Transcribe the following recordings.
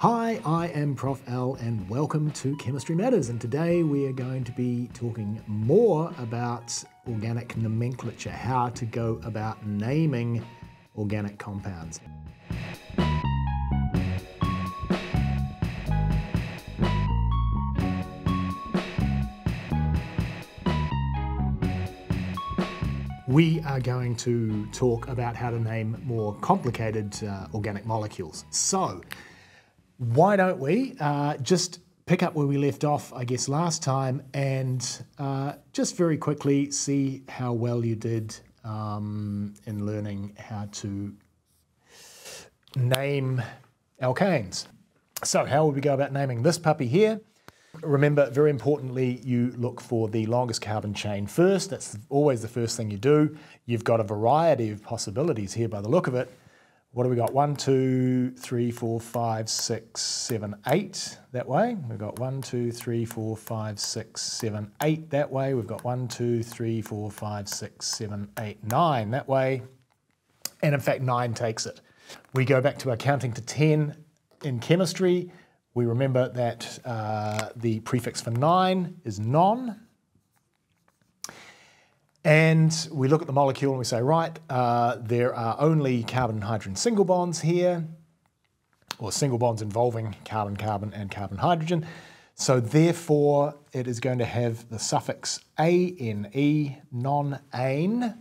Hi, I am Prof. Al, and welcome to Chemistry Matters. And today we are going to be talking more about organic nomenclature, how to go about naming organic compounds. we are going to talk about how to name more complicated uh, organic molecules. So, why don't we uh, just pick up where we left off, I guess, last time, and uh, just very quickly see how well you did um, in learning how to name alkanes. So, how would we go about naming this puppy here? Remember, very importantly, you look for the longest carbon chain first. That's always the first thing you do. You've got a variety of possibilities here by the look of it. What do we got? One, two, three, four, five, six, seven, eight that way. We've got one, two, three, four, five, six, seven, eight that way. We've got one, two, three, four, five, six, seven, eight, nine that way. And in fact, nine takes it. We go back to our counting to 10 in chemistry. We remember that uh, the prefix for 9 is non. And we look at the molecule and we say, right, uh, there are only carbon and hydrogen single bonds here, or single bonds involving carbon-carbon and carbon-hydrogen. So therefore, it is going to have the suffix ane, non-ane.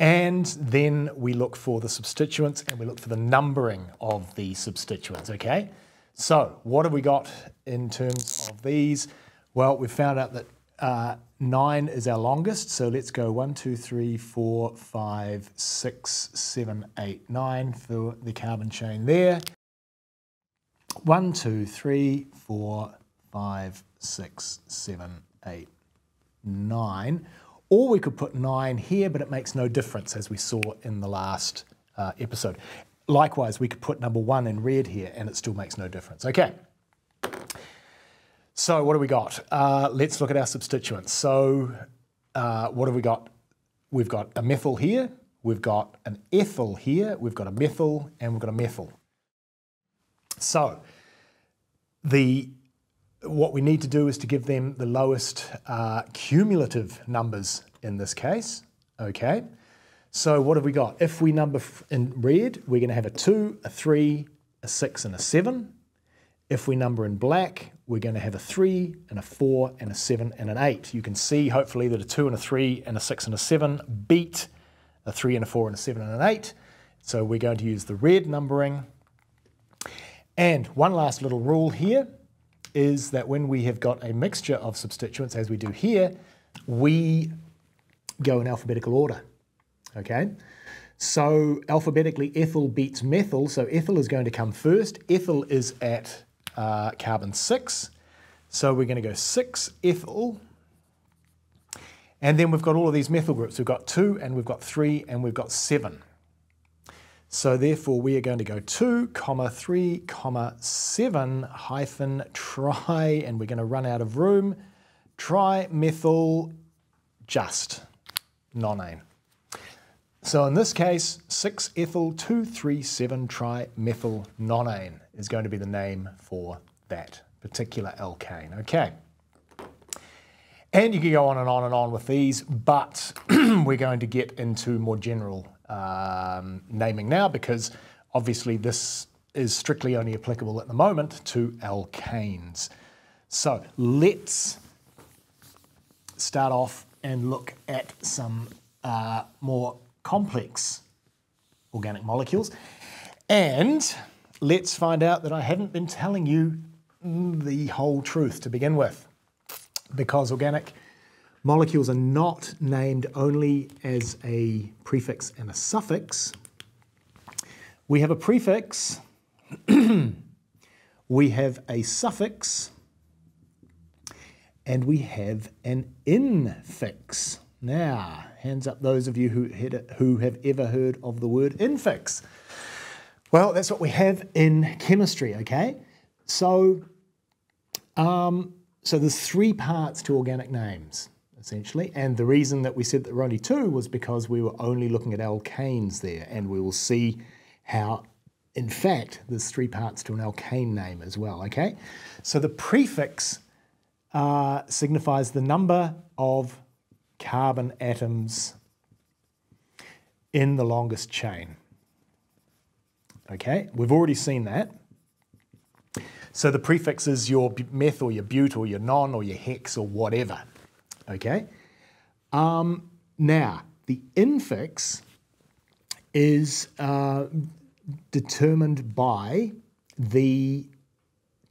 And then we look for the substituents and we look for the numbering of the substituents, okay? So what have we got in terms of these? Well, we've found out that uh, nine is our longest. So let's go one, two, three, four, five, six, seven, eight, nine for the carbon chain there. One, two, three, four, five, six, seven, eight, nine. Or we could put nine here, but it makes no difference as we saw in the last uh, episode. Likewise, we could put number one in red here and it still makes no difference. Okay. So what do we got? Uh, let's look at our substituents. So uh, what have we got? We've got a methyl here, we've got an ethyl here, we've got a methyl, and we've got a methyl. So the what we need to do is to give them the lowest uh, cumulative numbers in this case, okay? So what have we got? If we number in red, we're going to have a 2, a 3, a 6 and a 7. If we number in black, we're going to have a 3 and a 4 and a 7 and an 8. You can see hopefully that a 2 and a 3 and a 6 and a 7 beat a 3 and a 4 and a 7 and an 8. So we're going to use the red numbering. And one last little rule here is that when we have got a mixture of substituents, as we do here, we go in alphabetical order okay? So alphabetically, ethyl beats methyl, so ethyl is going to come first. Ethyl is at uh, carbon 6, so we're going to go 6 ethyl. And then we've got all of these methyl groups. We've got 2, and we've got 3, and we've got 7. So therefore, we are going to go 2, comma 3, comma 7, hyphen, tri, and we're going to run out of room, trimethyl just, nonane. So in this case, 6-ethyl-2,3,7-trimethyl-nonane is going to be the name for that particular alkane. Okay. And you can go on and on and on with these, but we're going to get into more general um, naming now because obviously this is strictly only applicable at the moment to alkanes. So let's start off and look at some uh, more complex organic molecules. And let's find out that I haven't been telling you the whole truth to begin with. Because organic molecules are not named only as a prefix and a suffix. We have a prefix, we have a suffix, and we have an infix. Now, hands up those of you who, who have ever heard of the word infix. Well, that's what we have in chemistry, okay? So, um, so there's three parts to organic names, essentially. And the reason that we said there were only two was because we were only looking at alkanes there, and we will see how in fact, there's three parts to an alkane name as well, okay? So the prefix uh, signifies the number of carbon atoms in the longest chain. Okay, we've already seen that. So the prefix is your meth or your but or your non or your hex or whatever. Okay. Um, now, the infix is uh, determined by the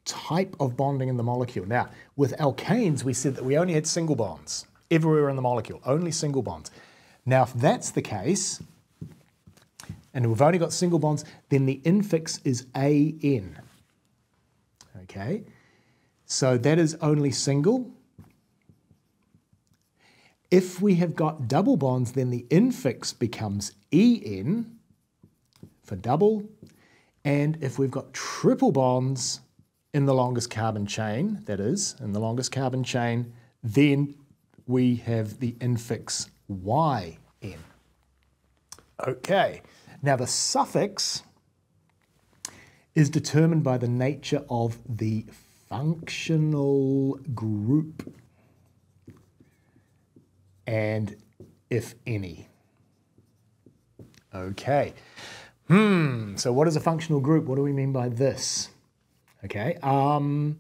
type of bonding in the molecule. Now, with alkanes, we said that we only had single bonds everywhere in the molecule, only single bonds. Now, if that's the case, and we've only got single bonds, then the infix is AN. Okay, so that is only single. If we have got double bonds, then the infix becomes EN for double. And if we've got triple bonds in the longest carbon chain, that is, in the longest carbon chain, then we have the infix YN. Okay, now the suffix is determined by the nature of the functional group and if any. Okay. Hmm, so what is a functional group? What do we mean by this? Okay, um,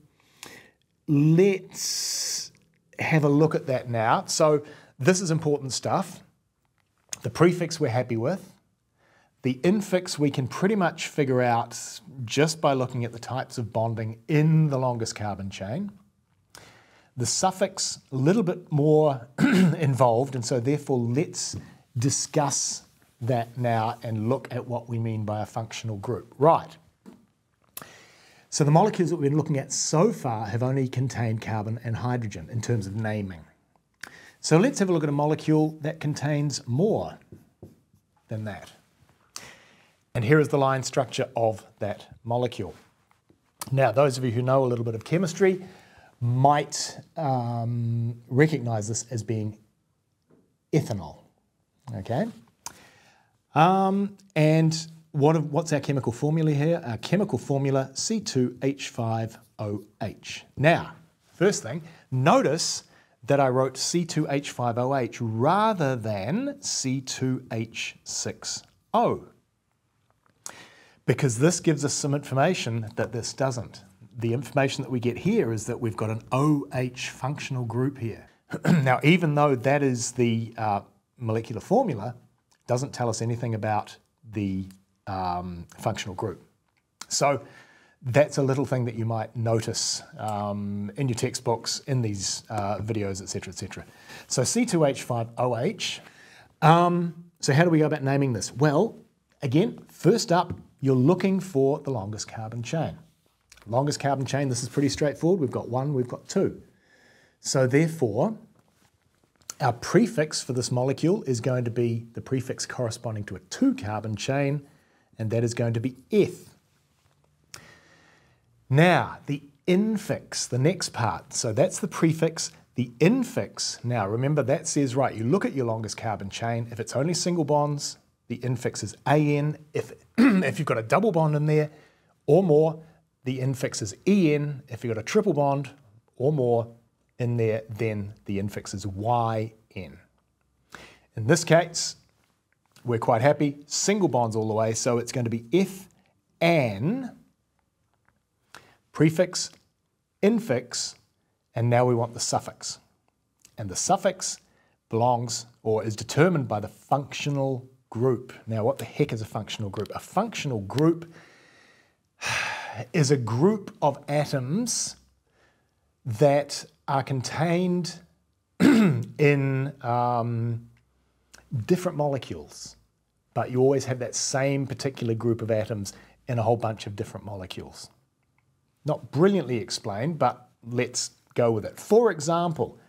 let's have a look at that now. So this is important stuff. The prefix we're happy with. The infix we can pretty much figure out just by looking at the types of bonding in the longest carbon chain. The suffix, a little bit more involved, and so therefore let's discuss that now and look at what we mean by a functional group. Right. So the molecules that we've been looking at so far have only contained carbon and hydrogen in terms of naming. So let's have a look at a molecule that contains more than that. And here is the line structure of that molecule. Now, those of you who know a little bit of chemistry might um, recognize this as being ethanol, okay? Um, and what, what's our chemical formula here? Our chemical formula, C2H5OH. Now, first thing, notice that I wrote C2H5OH rather than C2H6O because this gives us some information that this doesn't. The information that we get here is that we've got an OH functional group here. now, even though that is the uh, molecular formula, doesn't tell us anything about the um, functional group. So that's a little thing that you might notice um, in your textbooks, in these uh, videos, etc., etc. So C2H5OH. Um, so how do we go about naming this? Well, again, first up, you're looking for the longest carbon chain. Longest carbon chain, this is pretty straightforward. We've got one, we've got two. So therefore, our prefix for this molecule is going to be the prefix corresponding to a two carbon chain, and that is going to be eth. Now, the infix, the next part. So that's the prefix, the infix. Now, remember that says, right, you look at your longest carbon chain. If it's only single bonds, the infix is AN. If, if you've got a double bond in there or more, the infix is EN. If you've got a triple bond or more in there, then the infix is YN. In this case, we're quite happy, single bonds all the way, so it's going to be F an prefix, infix, and now we want the suffix. And the suffix belongs or is determined by the functional group. Now, what the heck is a functional group? A functional group is a group of atoms that are contained in um, different molecules, but you always have that same particular group of atoms in a whole bunch of different molecules. Not brilliantly explained, but let's go with it. For example,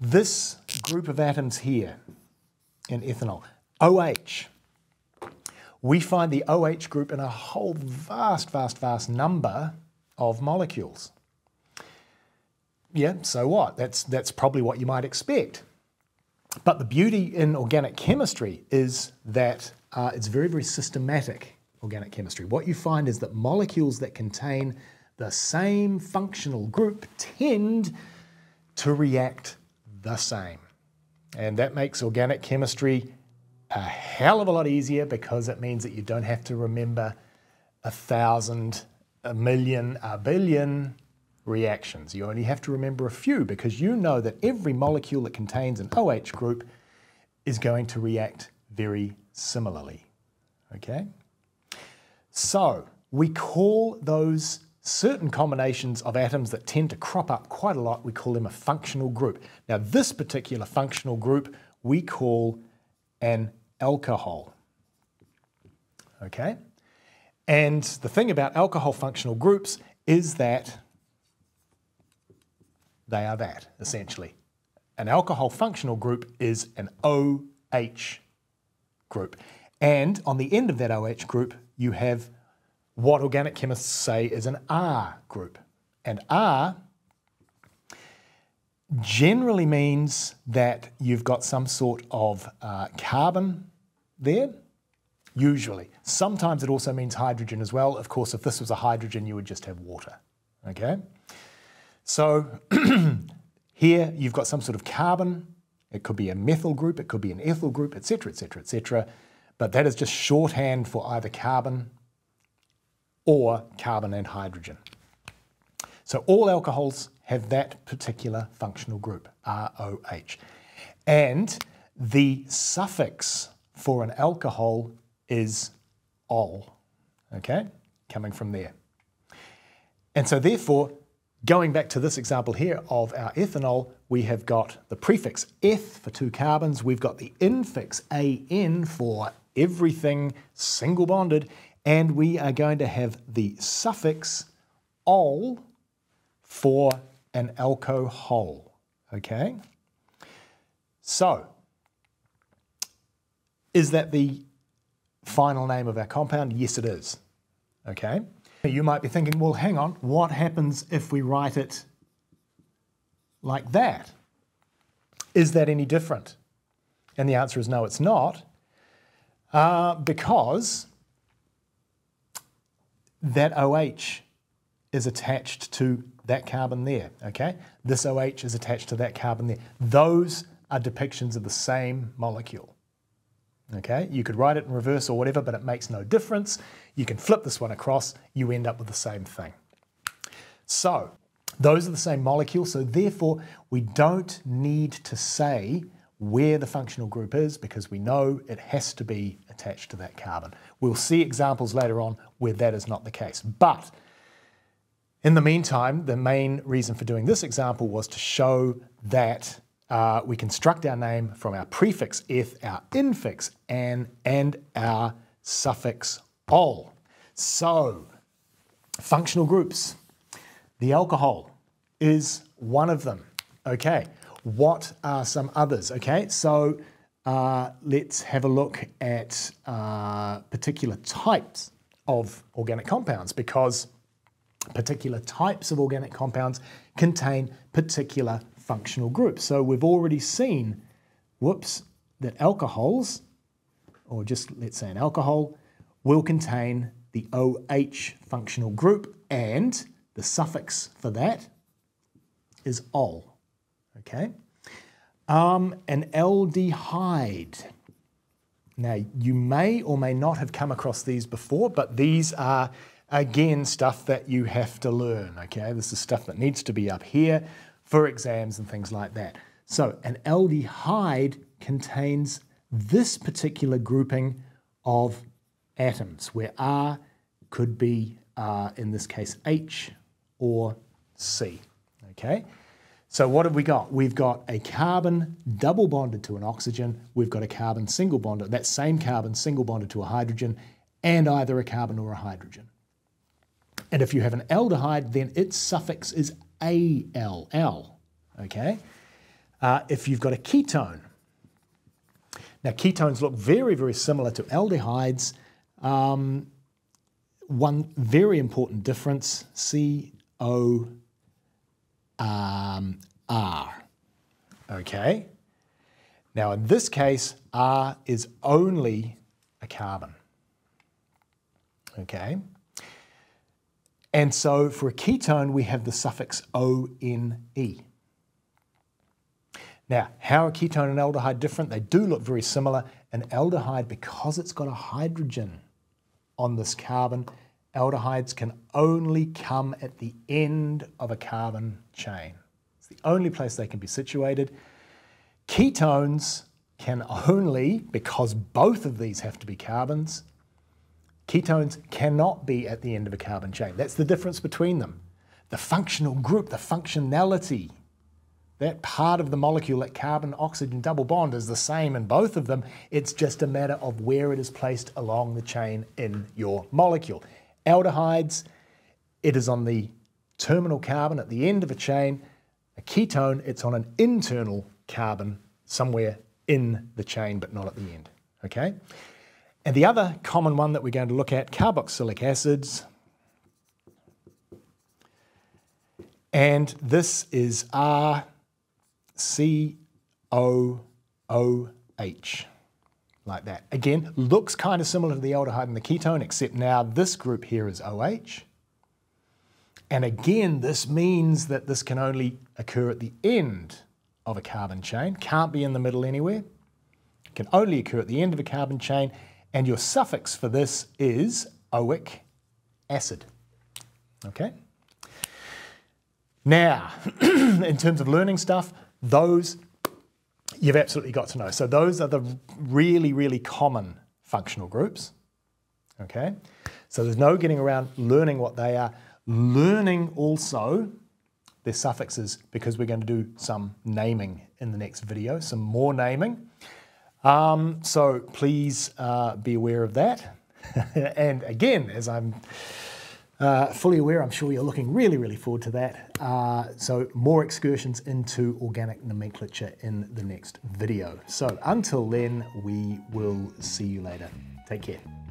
this group of atoms here in ethanol, OH. We find the OH group in a whole vast, vast, vast number of molecules. Yeah, so what? That's, that's probably what you might expect. But the beauty in organic chemistry is that uh, it's very, very systematic. organic chemistry. What you find is that molecules that contain the same functional group tend to react the same. And that makes organic chemistry a hell of a lot easier because it means that you don't have to remember a thousand, a million, a billion reactions. You only have to remember a few because you know that every molecule that contains an OH group is going to react very similarly. Okay? So we call those certain combinations of atoms that tend to crop up quite a lot, we call them a functional group. Now this particular functional group we call an alcohol. Okay? And the thing about alcohol functional groups is that they are that, essentially. An alcohol functional group is an OH group. And on the end of that OH group, you have what organic chemists say is an R group. And R generally means that you've got some sort of uh, carbon there, usually. Sometimes it also means hydrogen as well. Of course, if this was a hydrogen, you would just have water, okay? So here you've got some sort of carbon. It could be a methyl group, it could be an ethyl group, etc., etc., etc. But that is just shorthand for either carbon or carbon and hydrogen. So all alcohols have that particular functional group, ROH. And the suffix for an alcohol is ol, okay, coming from there. And so therefore, going back to this example here of our ethanol, we have got the prefix eth for two carbons, we've got the infix an for everything single bonded, and we are going to have the suffix ol for an alcohol, okay? So, is that the final name of our compound? Yes, it is, okay? You might be thinking, well, hang on, what happens if we write it like that? Is that any different? And the answer is no, it's not, uh, because that OH is attached to that carbon there, okay? This OH is attached to that carbon there. Those are depictions of the same molecule, okay? You could write it in reverse or whatever, but it makes no difference. You can flip this one across, you end up with the same thing. So, those are the same molecule, so therefore we don't need to say where the functional group is because we know it has to be attached to that carbon. We'll see examples later on where that is not the case. But in the meantime, the main reason for doing this example was to show that uh, we construct our name from our prefix eth, our infix an, and our suffix ol. So, functional groups. The alcohol is one of them. Okay, what are some others? Okay, so uh, let's have a look at uh, particular types of organic compounds because particular types of organic compounds contain particular functional groups. So we've already seen, whoops, that alcohols, or just let's say an alcohol, will contain the OH functional group and the suffix for that is ol okay? Um, an aldehyde. Now, you may or may not have come across these before, but these are, again, stuff that you have to learn, okay? This is stuff that needs to be up here for exams and things like that. So, an aldehyde contains this particular grouping of atoms, where R could be, uh, in this case, H or C, okay? So what have we got? We've got a carbon double bonded to an oxygen. We've got a carbon single bonded, that same carbon single bonded to a hydrogen, and either a carbon or a hydrogen. And if you have an aldehyde, then its suffix is AL, okay? Uh, if you've got a ketone, now ketones look very, very similar to aldehydes. Um, one very important difference, CO um, R. Okay? Now, in this case, R is only a carbon. Okay. And so for a ketone, we have the suffix ONE. Now, how are ketone and aldehyde different? They do look very similar. An aldehyde, because it's got a hydrogen on this carbon, aldehydes can only come at the end of a carbon chain. It's the only place they can be situated. Ketones can only, because both of these have to be carbons, Ketones cannot be at the end of a carbon chain. That's the difference between them. The functional group, the functionality, that part of the molecule, that carbon oxygen double bond, is the same in both of them. It's just a matter of where it is placed along the chain in your molecule. Aldehydes, it is on the terminal carbon at the end of a chain. A ketone, it's on an internal carbon somewhere in the chain, but not at the end. Okay? And the other common one that we're going to look at, carboxylic acids. And this is RCOOH, like that. Again, looks kind of similar to the aldehyde and the ketone, except now this group here is OH. And again, this means that this can only occur at the end of a carbon chain, can't be in the middle anywhere, can only occur at the end of a carbon chain, and your suffix for this is oic acid. Okay? Now, in terms of learning stuff, those you've absolutely got to know. So those are the really, really common functional groups. Okay? So there's no getting around learning what they are. Learning also their suffixes because we're going to do some naming in the next video, some more naming. Um, so please uh, be aware of that. and again, as I'm uh, fully aware, I'm sure you're looking really, really forward to that. Uh, so more excursions into organic nomenclature in the next video. So until then, we will see you later. Take care.